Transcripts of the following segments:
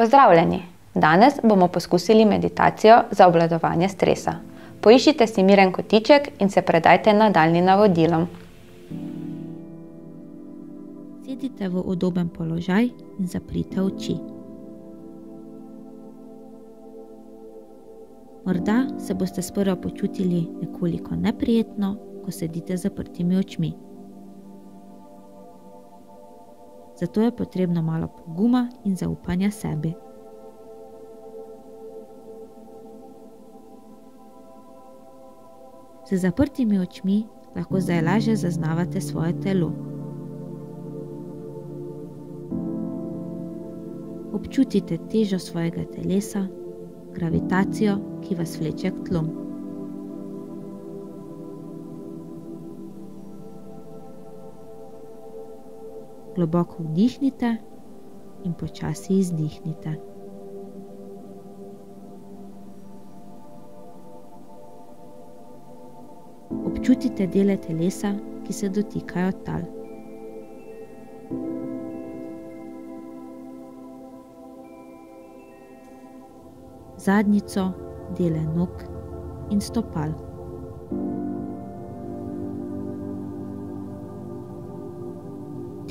Pozdravljeni! Danes bomo poskusili meditacijo za obvladovanje stresa. Poiščite si miren kotiček in se predajte nadaljnjim navodilom. Sedite v udoben položaj in zaprite oči. Morda se boste sprva počutili nekoliko neprijetno, ko sedite z zaprtimi očmi. Zato je potrebno malo poguma in zaupanja sebi. Z zaprtimi očmi lahko zdaj lažje zaznavate svoje telo. Občutite težo svojega telesa, gravitacijo, ki vas vleče k tlom. Globoko vdihnite in počasi izdihnite. Občutite dele telesa, ki se dotikajo tal. Zadnjico, dele nog in stopal.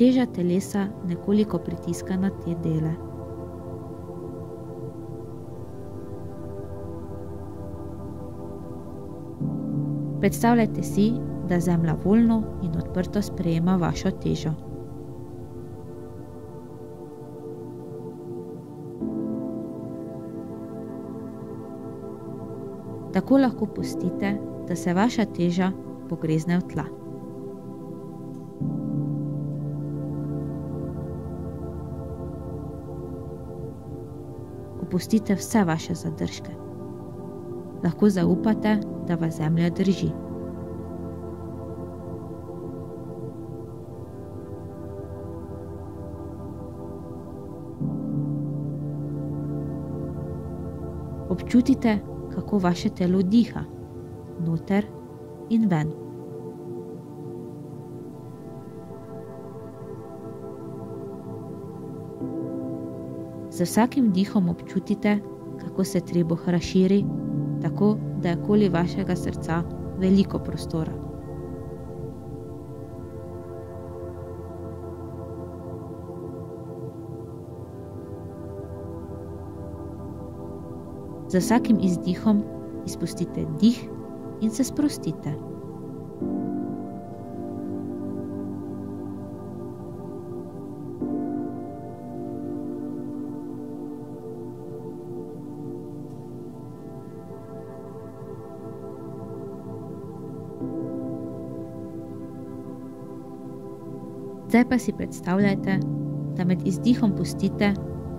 Teža telesa nekoliko pritiska na te dele. Predstavljajte si, da zemlja voljno in odprto sprejema vašo težo. Tako lahko pustite, da se vaša teža pogrezne v tla. Opustite vse vaše zadržke. Lahko zaupate, da vas zemlja drži. Občutite, kako vaše telo diha, noter in ven. Z vsakim dihom občutite, kako se trebuh razširi, tako da je okoli vašega srca veliko prostora. Z vsakim izdihom izpustite dih in se sprostite. Zdaj pa si predstavljajte, da med izdihom pustite,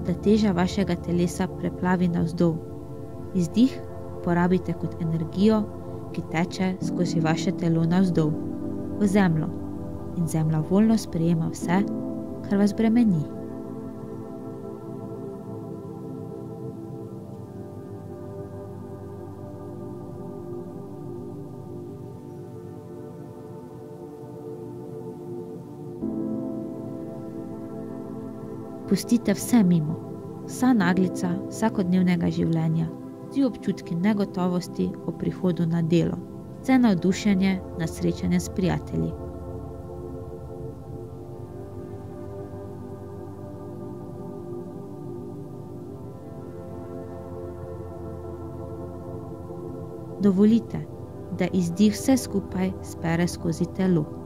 da teža vašega telesa preplavi navzdol. Izdih porabite kot energijo, ki teče skozi vaše telo navzdol, v zemljo in zemlja voljno sprejema vse, kar vas bremeni. Pustite vse mimo, vsa naglica vsakodnevnega življenja, vsi občutki negotovosti o prihodu na delo, vse navdušenje na srečanje s prijatelji. Dovolite, da izdih vse skupaj spere skozi telo.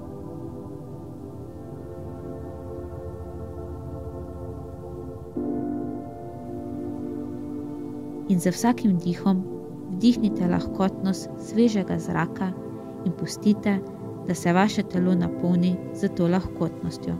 In z vsakim dihom vdihnite lahkotnost svežega zraka in pustite, da se vaše telo napolni z to lahkotnostjo.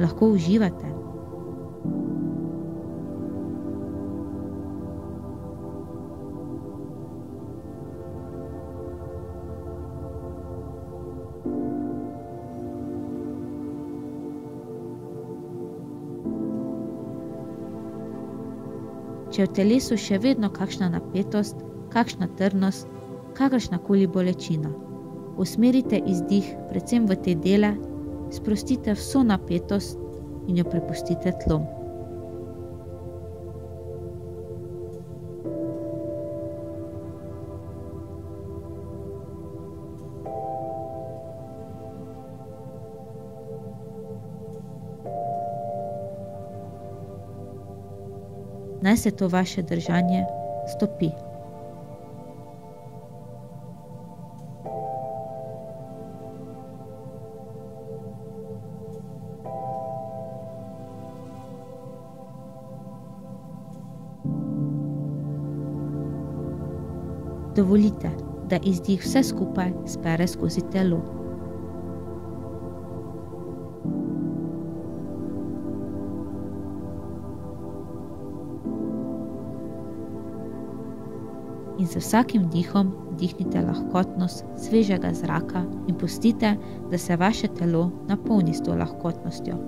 Lahko uživate. Če je v telesu še vedno kakšna napetost, kakšna trdnost, kakršna koli bolečina, usmerite izdih predvsem v te dele, sprostite vso napetost in jo prepustite tlom. Naj se to vaše držanje stopi. Dovolite, da izdih vse skupaj spere skozi telo. In z vsakim dihom dihnite lahkotnost svežega zraka in pustite, da se vaše telo napolni s to lahkotnostjo.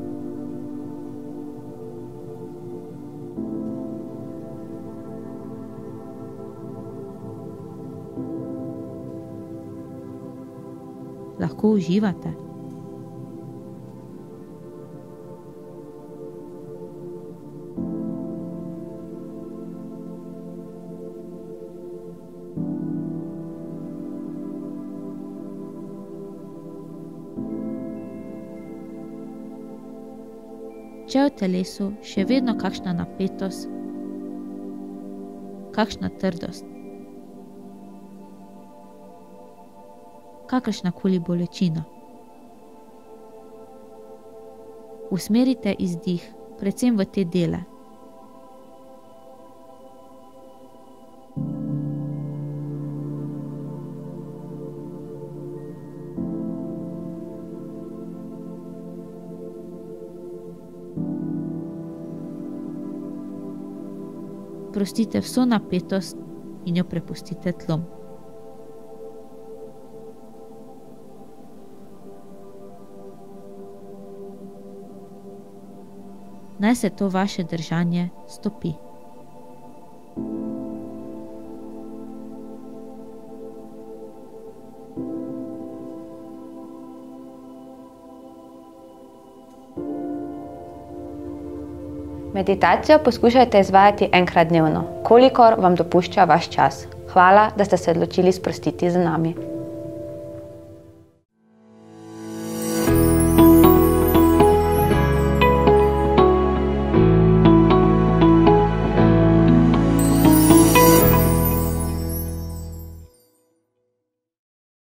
Lahko uživate. Če je v telesu še vedno kakšna napetost, kakšna trdost, kakršna koli bolečina. Usmerite izdih predvsem v te dele. Sprostite vso napetost in jo prepustite tlom. Naj se to vaše držanje stopi. Meditacijo poskušajte izvajati enkrat dnevno, kolikor vam dopušča vaš čas. Hvala, da ste se odločili sprostiti z nami.